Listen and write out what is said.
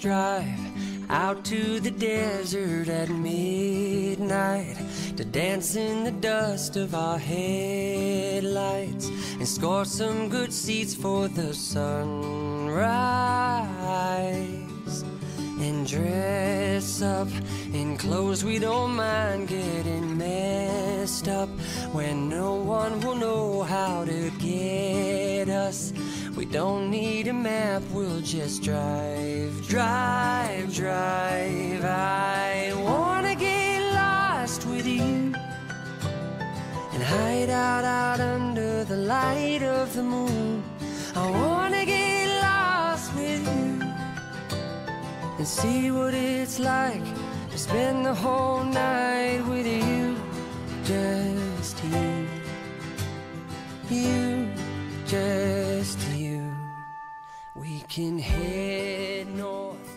Drive out to the desert at midnight to dance in the dust of our headlights and score some good seats for the sunrise and dress up in clothes we don't mind getting messed up when no one will know how to get us. We don't need a map, we'll just drive, drive, drive. I wanna get lost with you and hide out out under the light of the moon. I wanna get lost with you and see what it's like to spend the whole night with you, just you, you, just you. We can head north.